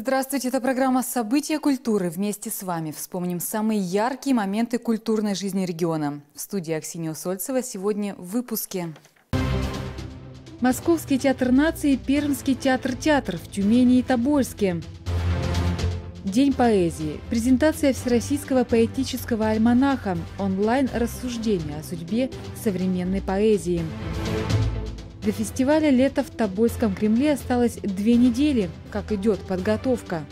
Здравствуйте, это программа «События культуры». Вместе с вами вспомним самые яркие моменты культурной жизни региона. В студии Аксинья Усольцева сегодня в выпуске. Московский театр нации, Пермский театр-театр в Тюмени и Тобольске. День поэзии. Презентация Всероссийского поэтического альманаха. Онлайн-рассуждения о судьбе современной поэзии. До фестиваля «Лето в Тобольском Кремле» осталось две недели. Как идет подготовка?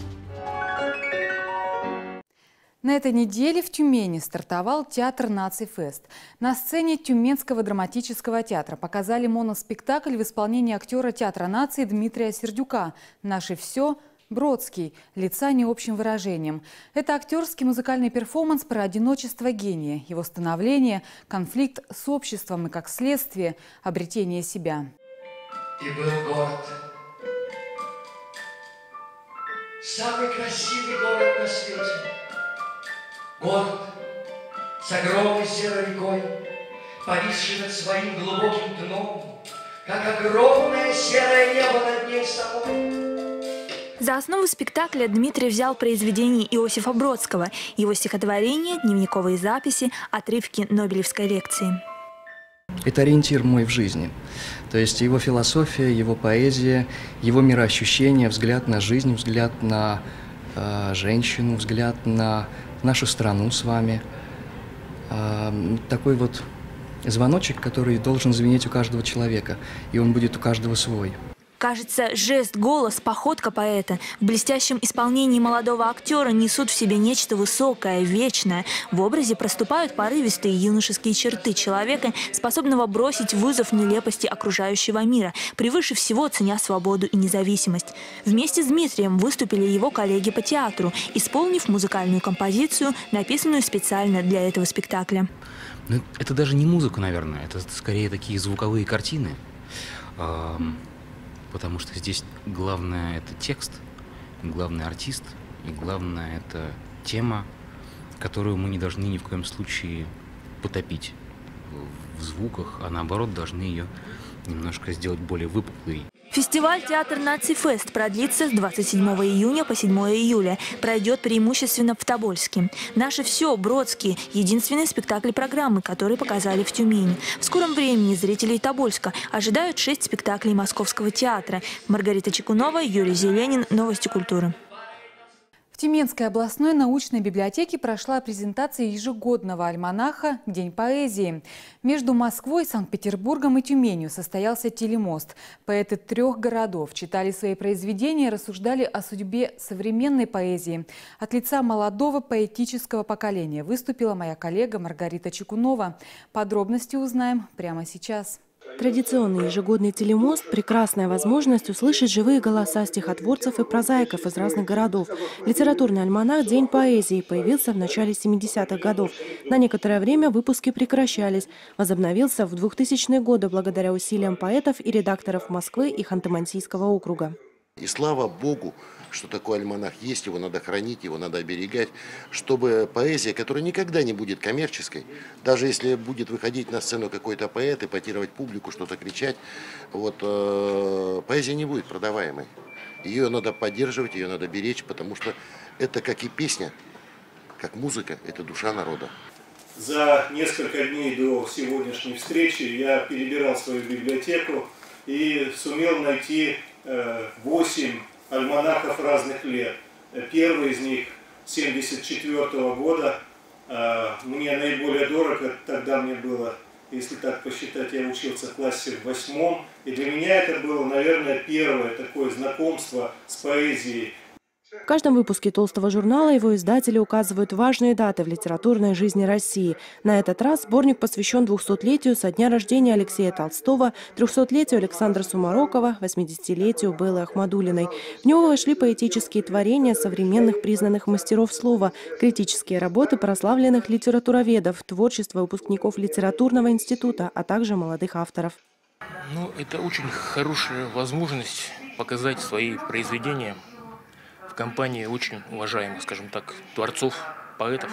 На этой неделе в Тюмени стартовал театр «Наций Фест». На сцене Тюменского драматического театра показали моноспектакль в исполнении актера театра нации Дмитрия Сердюка «Наше все. Бродский. Лица не общим выражением. Это актерский музыкальный перформанс про одиночество гения, его становление, конфликт с обществом и, как следствие, обретение себя. И был город. Самый красивый город на свете. Город с огромной серой рекой, повисший над своим глубоким дном, как огромное серое небо над ней самой. За основу спектакля Дмитрий взял произведение Иосифа Бродского, его стихотворения, дневниковые записи, отрывки Нобелевской лекции. Это ориентир мой в жизни. То есть его философия, его поэзия, его мироощущение, взгляд на жизнь, взгляд на э, женщину, взгляд на нашу страну с вами. Э, такой вот звоночек, который должен звенеть у каждого человека, и он будет у каждого свой. Кажется, жест, голос, походка поэта в блестящем исполнении молодого актера несут в себе нечто высокое, вечное. В образе проступают порывистые юношеские черты человека, способного бросить вызов нелепости окружающего мира, превыше всего ценя свободу и независимость. Вместе с Дмитрием выступили его коллеги по театру, исполнив музыкальную композицию, написанную специально для этого спектакля. Ну, это даже не музыка, наверное, это скорее такие звуковые картины потому что здесь главное это текст, главный артист, и главное это тема, которую мы не должны ни в коем случае потопить в звуках, а наоборот должны ее немножко сделать более выпуклой. Фестиваль «Театр Наций Фест» продлится с 27 июня по 7 июля. Пройдет преимущественно в Тобольске. «Наше все» Бродский – единственный спектакль программы, который показали в Тюмени. В скором времени зрителей Тобольска ожидают шесть спектаклей Московского театра. Маргарита Чекунова, Юрий Зеленин. Новости культуры. В Тюменской областной научной библиотеке прошла презентация ежегодного альманаха «День поэзии». Между Москвой, Санкт-Петербургом и Тюменью состоялся телемост. Поэты трех городов читали свои произведения, рассуждали о судьбе современной поэзии. От лица молодого поэтического поколения выступила моя коллега Маргарита Чекунова. Подробности узнаем прямо сейчас. Традиционный ежегодный телемост – прекрасная возможность услышать живые голоса стихотворцев и прозаиков из разных городов. Литературный альманах «День поэзии» появился в начале 70-х годов. На некоторое время выпуски прекращались. Возобновился в 2000-е годы благодаря усилиям поэтов и редакторов Москвы и Ханты-Мансийского округа. И слава Богу, что такой альманах есть, его надо хранить, его надо оберегать, чтобы поэзия, которая никогда не будет коммерческой, даже если будет выходить на сцену какой-то поэт, и эпатировать публику, что-то кричать, вот, э, поэзия не будет продаваемой. Ее надо поддерживать, ее надо беречь, потому что это как и песня, как музыка, это душа народа. За несколько дней до сегодняшней встречи я перебирал свою библиотеку и сумел найти 8 э, альманахов разных лет. Первый из них 74 -го года. А, мне наиболее дорог, тогда мне было, если так посчитать, я учился в классе в восьмом. И для меня это было, наверное, первое такое знакомство с поэзией. В каждом выпуске толстого журнала его издатели указывают важные даты в литературной жизни России. На этот раз сборник посвящен 200-летию со дня рождения Алексея Толстого, 300-летию Александра Сумарокова, 80-летию Беллы Ахмадулиной. В него вошли поэтические творения современных признанных мастеров слова, критические работы прославленных литературоведов, творчество выпускников литературного института, а также молодых авторов. Ну, это очень хорошая возможность показать свои произведения компании очень уважаемых, скажем так, творцов, поэтов.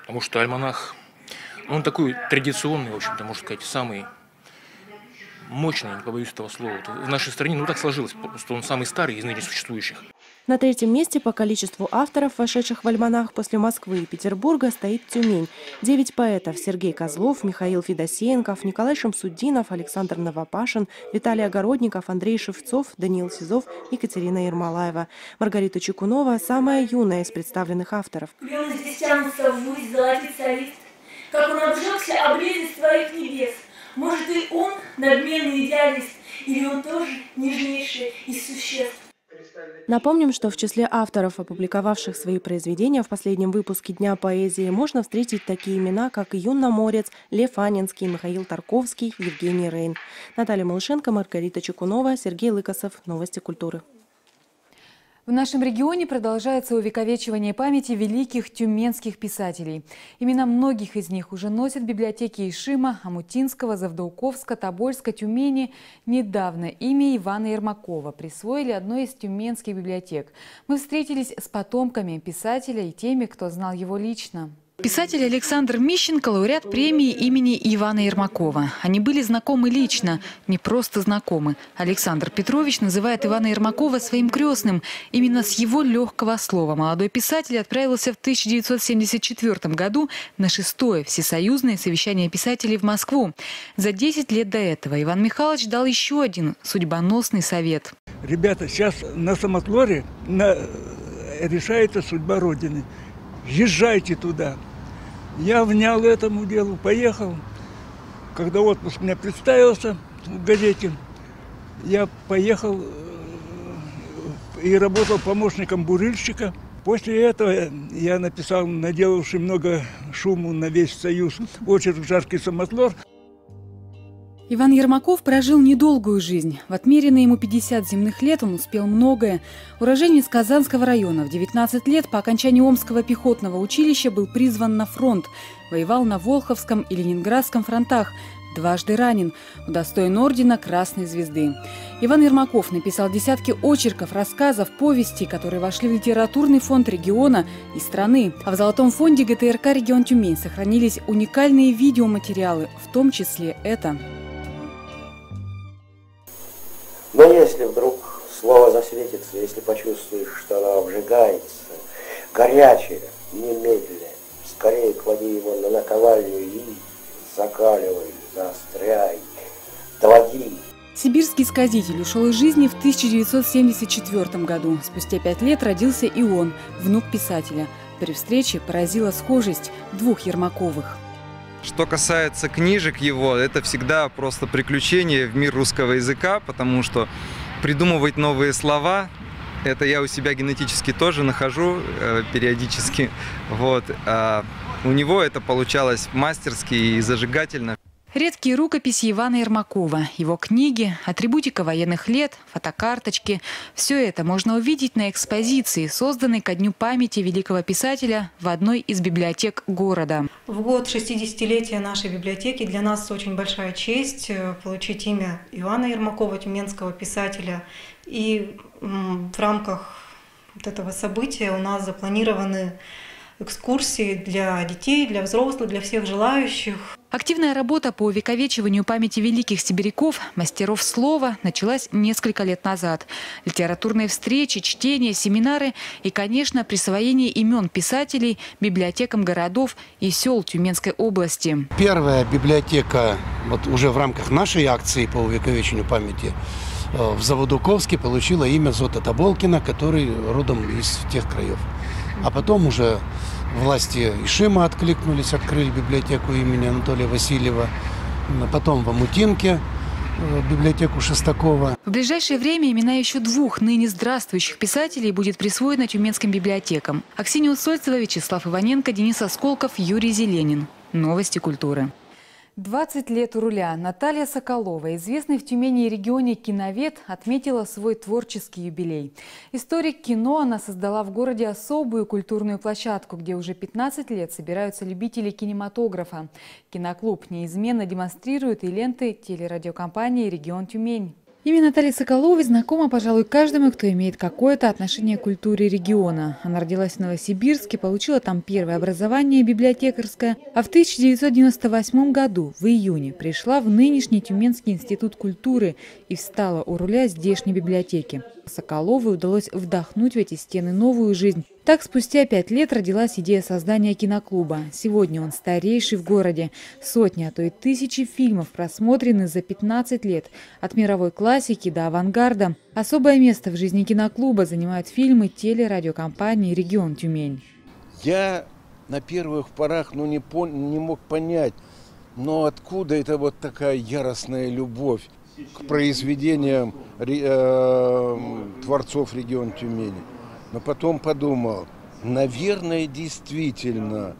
Потому что альманах, он такой традиционный, в общем-то, можно сказать, самый мощный, не побоюсь этого слова. В нашей стране, ну так сложилось, что он самый старый из ныне существующих. На третьем месте по количеству авторов, вошедших в альманах после Москвы и Петербурга, стоит Тюмень. Девять поэтов – Сергей Козлов, Михаил Федосеенков, Николай Шамсуддинов, Александр Новопашин, Виталий Огородников, Андрей Шевцов, Даниил Сизов, Екатерина Ермолаева. Маргарита Чекунова – самая юная из представленных авторов. Клен здесь тянутся ввысь, золотится лист, как он обжегся, облезет своих небес. Может, и он надменный идеалист, или он тоже нежнейший из существ. Напомним, что в числе авторов, опубликовавших свои произведения в последнем выпуске Дня поэзии, можно встретить такие имена, как Юнна Морец, Лев Анинский, Михаил Тарковский, Евгений Рейн. Наталья Малышенко, Маргарита Чекунова, Сергей Лыкосов. Новости культуры. В нашем регионе продолжается увековечивание памяти великих тюменских писателей. Имена многих из них уже носят библиотеки Ишима, Амутинского, Завдауковска, Тобольска, Тюмени. Недавно имя Ивана Ермакова присвоили одной из тюменских библиотек. Мы встретились с потомками писателя и теми, кто знал его лично. Писатель Александр Мищенко – лауреат премии имени Ивана Ермакова. Они были знакомы лично, не просто знакомы. Александр Петрович называет Ивана Ермакова своим крестным. Именно с его легкого слова молодой писатель отправился в 1974 году на шестое всесоюзное совещание писателей в Москву. За 10 лет до этого Иван Михайлович дал еще один судьбоносный совет. Ребята, сейчас на самотлоре на... решается судьба Родины – езжайте туда. Я внял этому делу, поехал. Когда отпуск мне представился в газете, я поехал э, и работал помощником бурильщика. После этого я написал, наделавший много шуму на весь Союз, очередь «Жаркий самотлор». Иван Ермаков прожил недолгую жизнь. В отмеренные ему 50 земных лет он успел многое. Уроженец Казанского района в 19 лет по окончании Омского пехотного училища был призван на фронт. Воевал на Волховском и Ленинградском фронтах. Дважды ранен, удостоен ордена Красной Звезды. Иван Ермаков написал десятки очерков, рассказов, повестей, которые вошли в литературный фонд региона и страны. А в Золотом фонде ГТРК «Регион Тюмень» сохранились уникальные видеоматериалы, в том числе это. Но если вдруг слово засветится, если почувствуешь, что оно обжигается, горячее, немедленно, скорее клади его на наковальню и закаливай, заостряй, доводи. Сибирский сказитель ушел из жизни в 1974 году. Спустя пять лет родился и он, внук писателя. При встрече поразила схожесть двух Ермаковых. Что касается книжек его, это всегда просто приключение в мир русского языка, потому что придумывать новые слова, это я у себя генетически тоже нахожу э, периодически. Вот. А у него это получалось мастерски и зажигательно. Редкие рукописи Ивана Ермакова, его книги, атрибутика военных лет, фотокарточки – все это можно увидеть на экспозиции, созданной ко Дню памяти великого писателя в одной из библиотек города. В год 60-летия нашей библиотеки для нас очень большая честь э, получить имя Ивана Ермакова, тюменского писателя. И в рамках вот этого события у нас запланированы экскурсии для детей, для взрослых, для всех желающих. Активная работа по увековечиванию памяти великих сибиряков, мастеров слова, началась несколько лет назад. Литературные встречи, чтения, семинары и, конечно, присвоение имен писателей библиотекам городов и сел Тюменской области. Первая библиотека вот уже в рамках нашей акции по увековечению памяти э, в Заводуковске получила имя Зота Таболкина, который родом из тех краев. А потом уже власти Ишима откликнулись, открыли библиотеку имени Анатолия Васильева. Потом в Амутинке э, библиотеку Шестакова. В ближайшее время имена еще двух ныне здравствующих писателей будет присвоено тюменским библиотекам. Аксинья Усольцева, Вячеслав Иваненко, Денис Осколков, Юрий Зеленин. Новости культуры. 20 лет у руля Наталья Соколова, известный в Тюмени и регионе киновед, отметила свой творческий юбилей. Историк кино она создала в городе особую культурную площадку, где уже 15 лет собираются любители кинематографа. Киноклуб неизменно демонстрирует и ленты телерадиокомпании «Регион Тюмень». Имя Натальи Соколовой знакомо, пожалуй, каждому, кто имеет какое-то отношение к культуре региона. Она родилась в Новосибирске, получила там первое образование библиотекарское, а в 1998 году, в июне, пришла в нынешний Тюменский институт культуры и встала у руля здешней библиотеки. Соколовой удалось вдохнуть в эти стены новую жизнь. Так, спустя пять лет родилась идея создания киноклуба. Сегодня он старейший в городе. Сотни, а то и тысячи фильмов просмотрены за 15 лет. От мировой классики до авангарда. Особое место в жизни киноклуба занимают фильмы телерадиокомпании «Регион Тюмень». Я на первых порах ну, не, пон не мог понять, но откуда это вот такая яростная любовь к произведениям э, творцов региона Тюмени. Но потом подумал, наверное, действительно,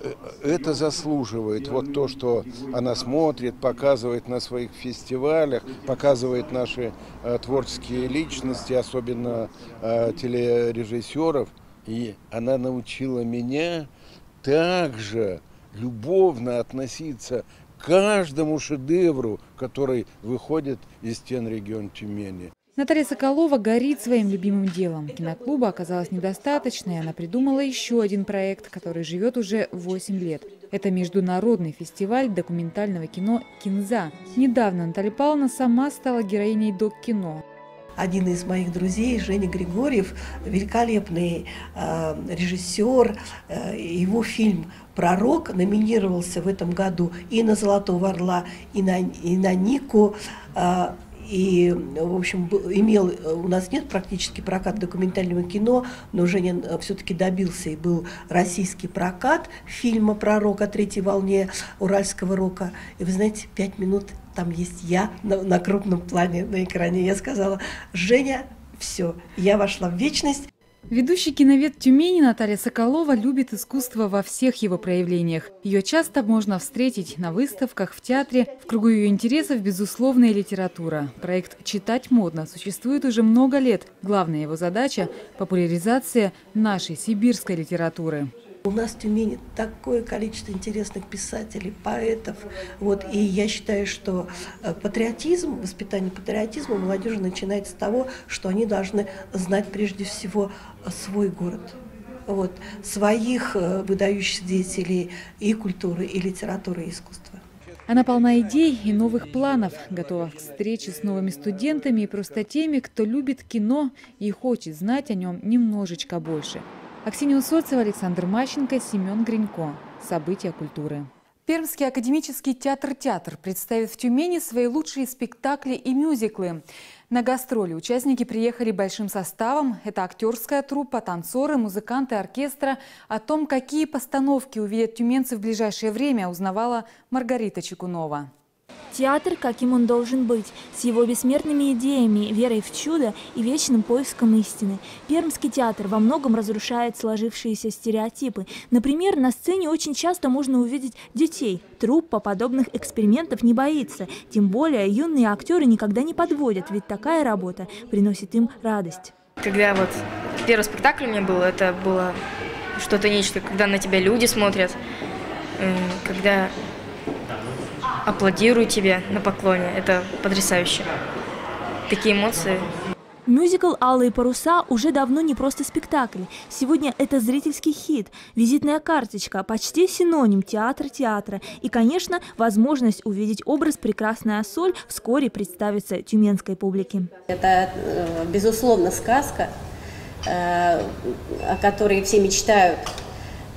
э, это заслуживает. Вот то, что она смотрит, показывает на своих фестивалях, показывает наши э, творческие личности, особенно э, телережиссеров. И она научила меня также любовно относиться каждому шедевру, который выходит из стен региона Тюмени. Наталья Соколова горит своим любимым делом. Киноклуба оказалось недостаточно, и она придумала еще один проект, который живет уже 8 лет. Это международный фестиваль документального кино «Кинза». Недавно Наталья Павловна сама стала героиней док-кино один из моих друзей, Женя Григорьев, великолепный э, режиссер. Э, его фильм «Пророк» номинировался в этом году и на «Золотого орла», и на, и на «Нику». Э, и, в общем, имел, у нас нет практически прокат документального кино, но Женя э, все-таки добился, и был российский прокат фильма про рок о третьей волне уральского рока. И вы знаете, пять минут там есть я на, на крупном плане на экране. Я сказала, Женя, все, я вошла в вечность. Ведущий киновед Тюмени Наталья Соколова любит искусство во всех его проявлениях. Ее часто можно встретить на выставках, в театре. В кругу ее интересов безусловная литература. Проект «Читать модно» существует уже много лет. Главная его задача – популяризация нашей сибирской литературы. У нас в Тюмени такое количество интересных писателей, поэтов. Вот, и я считаю, что э, патриотизм, воспитание патриотизма у молодежи начинается с того, что они должны знать прежде всего э, свой город. Вот, своих э, выдающихся деятелей и культуры, и литературы, и искусства. Она полна идей и новых планов, готова к встрече с новыми студентами и просто теми, кто любит кино и хочет знать о нем немножечко больше. Аксинья Усольцева, Александр Мащенко, Семен Гринько. События культуры. Пермский академический театр-театр представит в Тюмени свои лучшие спектакли и мюзиклы. На гастроли участники приехали большим составом. Это актерская труппа, танцоры, музыканты оркестра. О том, какие постановки увидят тюменцы в ближайшее время, узнавала Маргарита Чекунова. Театр, каким он должен быть, с его бессмертными идеями, верой в чудо и вечным поиском истины. Пермский театр во многом разрушает сложившиеся стереотипы. Например, на сцене очень часто можно увидеть детей. Труппа подобных экспериментов не боится. Тем более юные актеры никогда не подводят, ведь такая работа приносит им радость. Когда вот первый спектакль у меня был, это было что-то нечто, когда на тебя люди смотрят, когда аплодируют тебе на поклоне. Это потрясающе. Такие эмоции. Мюзикл «Алые паруса» уже давно не просто спектакль. Сегодня это зрительский хит, визитная карточка, почти синоним театра театра. И, конечно, возможность увидеть образ «Прекрасная соль» вскоре представится тюменской публике. Это, э, безусловно, сказка, э, о которой все мечтают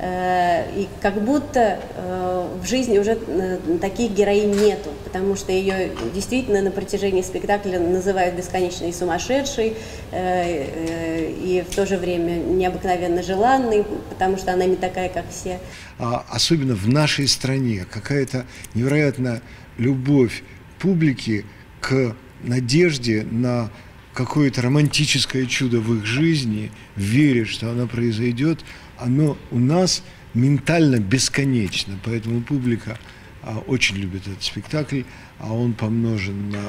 и как будто э, в жизни уже э, таких героинь нету, потому что ее действительно на протяжении спектакля называют бесконечной сумасшедшей и в то же время необыкновенно желанной, потому что она не такая, как все. А особенно в нашей стране какая-то невероятная любовь публики к надежде на какое-то романтическое чудо в их жизни, верят, что оно произойдет, оно у нас ментально бесконечно. Поэтому публика а, очень любит этот спектакль, а он помножен на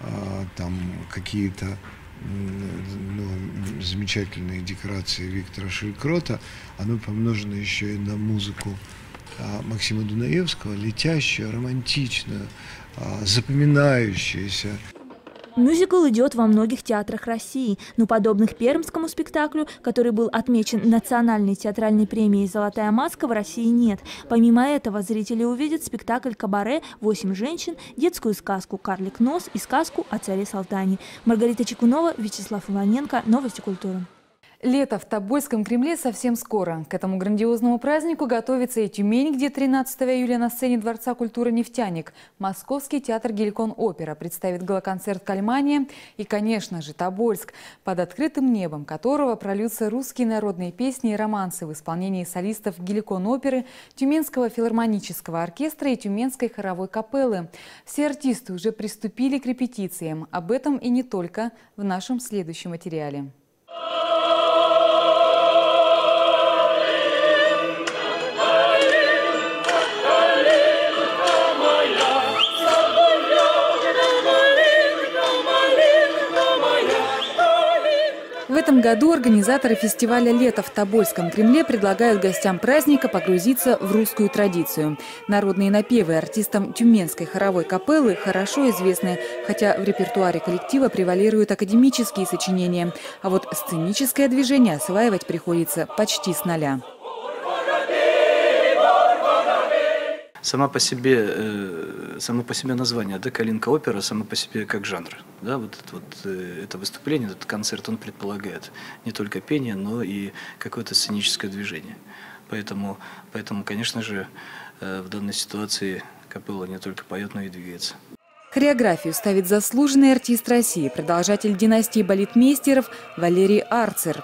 а, там какие-то ну, замечательные декорации Виктора Шелькрота, оно помножено еще и на музыку а, Максима Дунаевского, летящую, романтичную, а, запоминающуюся. Мюзикл идет во многих театрах России, но подобных пермскому спектаклю, который был отмечен национальной театральной премией «Золотая маска» в России нет. Помимо этого, зрители увидят спектакль «Кабаре. Восемь женщин», детскую сказку «Карлик нос» и сказку о царе Салтане. Маргарита Чекунова, Вячеслав Иваненко. Новости культуры. Лето в Тобольском Кремле совсем скоро. К этому грандиозному празднику готовится и Тюмень, где 13 июля на сцене Дворца культуры «Нефтяник» Московский театр «Геликон Опера» представит галоконцерт «Кальмания» и, конечно же, Тобольск, под открытым небом которого прольются русские народные песни и романсы в исполнении солистов «Геликон Оперы», Тюменского филармонического оркестра и Тюменской хоровой капеллы. Все артисты уже приступили к репетициям. Об этом и не только в нашем следующем материале. Этом году организаторы фестиваля «Лето в Тобольском Кремле» предлагают гостям праздника погрузиться в русскую традицию. Народные напевы артистам Тюменской хоровой капеллы хорошо известны, хотя в репертуаре коллектива превалируют академические сочинения, а вот сценическое движение осваивать приходится почти с нуля. Сама по себе, э, само по себе название, да, Калинка опера, само по себе как жанр, да, вот это, вот э, это выступление, этот концерт, он предполагает не только пение, но и какое-то сценическое движение. Поэтому, поэтому конечно же, э, в данной ситуации капелла не только поет, но и двигается. Хореографию ставит заслуженный артист России, продолжатель династии балетмейстеров Валерий Арцер.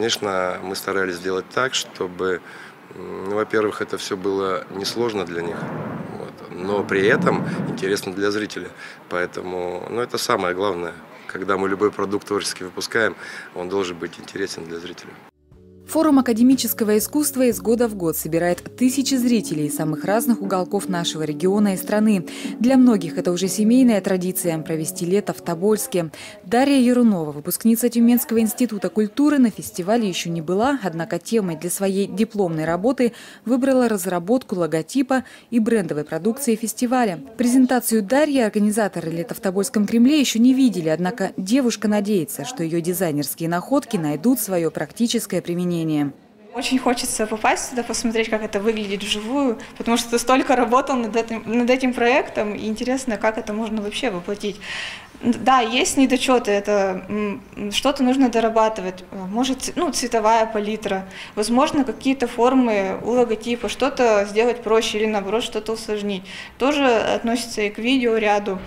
Конечно, мы старались сделать так, чтобы, ну, во-первых, это все было несложно для них, вот, но при этом интересно для зрителя. Поэтому, ну, это самое главное. Когда мы любой продукт творчески выпускаем, он должен быть интересен для зрителя. Форум академического искусства из года в год собирает тысячи зрителей из самых разных уголков нашего региона и страны. Для многих это уже семейная традиция – провести лето в Тобольске. Дарья Ярунова, выпускница Тюменского института культуры, на фестивале еще не была, однако темой для своей дипломной работы выбрала разработку логотипа и брендовой продукции фестиваля. Презентацию Дарьи организаторы лета в Тобольском Кремле еще не видели, однако девушка надеется, что ее дизайнерские находки найдут свое практическое применение мнение. Очень хочется попасть туда, посмотреть, как это выглядит вживую, потому что столько работал над этим, над этим проектом, и интересно, как это можно вообще воплотить. Да, есть недочеты, это что-то нужно дорабатывать, может, ну, цветовая палитра, возможно, какие-то формы у логотипа, что-то сделать проще или, наоборот, что-то усложнить. Тоже относится и к видеоряду,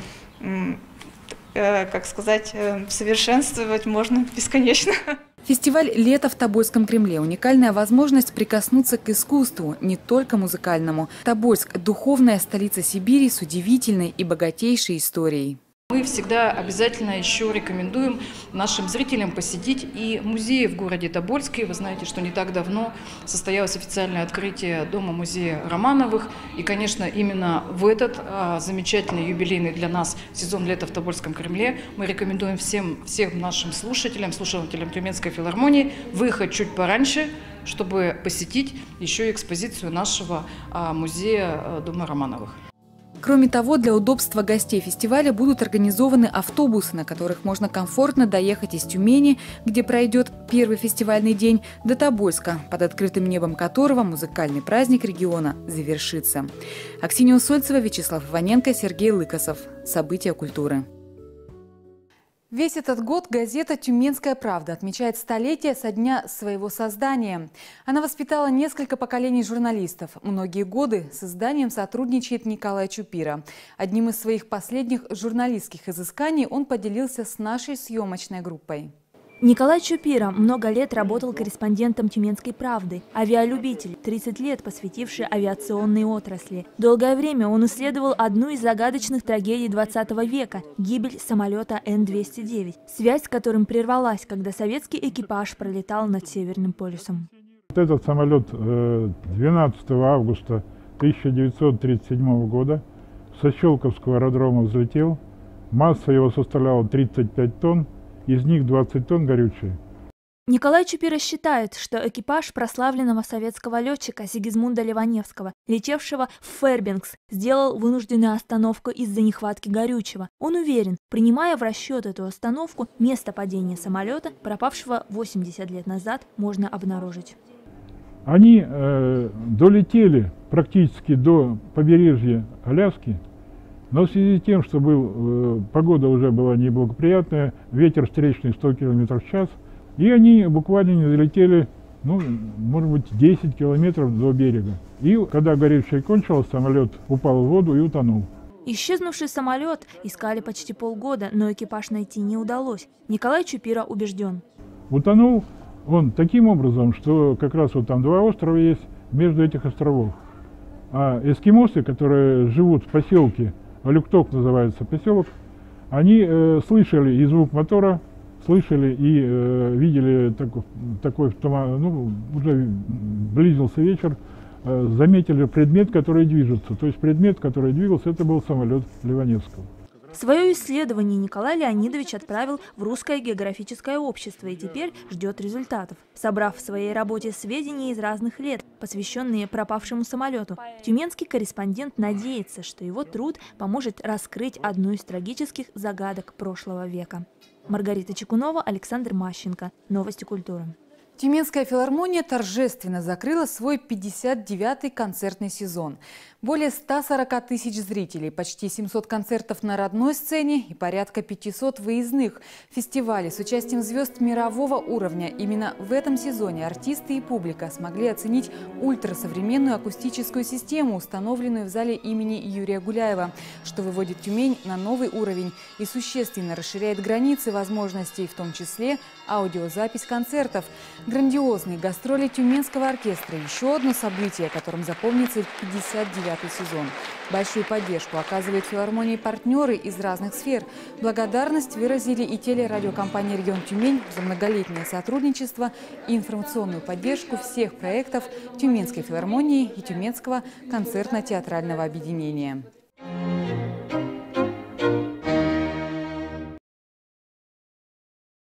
э, как сказать, э, совершенствовать можно бесконечно. Фестиваль «Лето в Тобольском Кремле» – уникальная возможность прикоснуться к искусству, не только музыкальному. Тобольск – духовная столица Сибири с удивительной и богатейшей историей. Мы всегда обязательно еще рекомендуем нашим зрителям посетить и музеи в городе Тобольске. Вы знаете, что не так давно состоялось официальное открытие Дома-музея Романовых. И, конечно, именно в этот а, замечательный юбилейный для нас сезон лета в Тобольском Кремле мы рекомендуем всем, всем нашим слушателям, слушателям Тюменской филармонии выехать чуть пораньше, чтобы посетить еще экспозицию нашего а, музея а, Дома Романовых. Кроме того, для удобства гостей фестиваля будут организованы автобусы, на которых можно комфортно доехать из Тюмени, где пройдет первый фестивальный день, до Тобольска, под открытым небом которого музыкальный праздник региона завершится. Аксинья Усольцева, Вячеслав Иваненко, Сергей Лыкосов. События культуры. Весь этот год газета «Тюменская правда» отмечает столетие со дня своего создания. Она воспитала несколько поколений журналистов. Многие годы с изданием сотрудничает Николай Чупира. Одним из своих последних журналистских изысканий он поделился с нашей съемочной группой. Николай Чупира много лет работал корреспондентом «Тюменской правды», авиалюбитель, 30 лет посвятивший авиационной отрасли. Долгое время он исследовал одну из загадочных трагедий 20 века – гибель самолета Н-209, связь с которым прервалась, когда советский экипаж пролетал над Северным полюсом. Этот самолет 12 э, августа 1937 года со Щелковского аэродрома взлетел. Масса его составляла 35 тонн, из них 20 тонн горючее. Николай Чупира считает, что экипаж прославленного советского летчика Сигизмунда Ливаневского, летевшего в Фербингс, сделал вынужденную остановку из-за нехватки горючего. Он уверен, принимая в расчет эту остановку, место падения самолета, пропавшего 80 лет назад, можно обнаружить. Они э, долетели практически до побережья Аляски, но в связи с тем, что был, э, погода уже была неблагоприятная, ветер встречный 100 км в час – и они буквально не долетели, ну, может быть, 10 километров до берега. И когда горючее кончилось, самолет упал в воду и утонул. Исчезнувший самолет искали почти полгода, но экипаж найти не удалось. Николай Чупира убежден. Утонул он таким образом, что как раз вот там два острова есть между этих островов. А эскимосы, которые живут в поселке, Алюкток называется поселок, они э, слышали и звук мотора, слышали и э, видели так, такой туман, ну, уже близился вечер, э, заметили предмет, который движется. То есть предмет, который двигался, это был самолет Ливаневского. Свое исследование Николай Леонидович отправил в Русское географическое общество и теперь ждет результатов. Собрав в своей работе сведения из разных лет, посвященные пропавшему самолету, тюменский корреспондент надеется, что его труд поможет раскрыть одну из трагических загадок прошлого века. Маргарита Чекунова, Александр Мащенко. Новости культуры. Тюменская филармония торжественно закрыла свой 59-й концертный сезон. Более 140 тысяч зрителей, почти 700 концертов на родной сцене и порядка 500 выездных фестивалей с участием звезд мирового уровня. Именно в этом сезоне артисты и публика смогли оценить ультрасовременную акустическую систему, установленную в зале имени Юрия Гуляева, что выводит Тюмень на новый уровень и существенно расширяет границы возможностей, в том числе аудиозапись концертов. Грандиозные гастроли Тюменского оркестра – еще одно событие, которым запомнится 59 пятый сезон. Большую поддержку оказывают филармонии партнеры из разных сфер. Благодарность выразили и телерадиокомпания «Регион Тюмень» за многолетнее сотрудничество и информационную поддержку всех проектов Тюменской филармонии и Тюменского концертно-театрального объединения.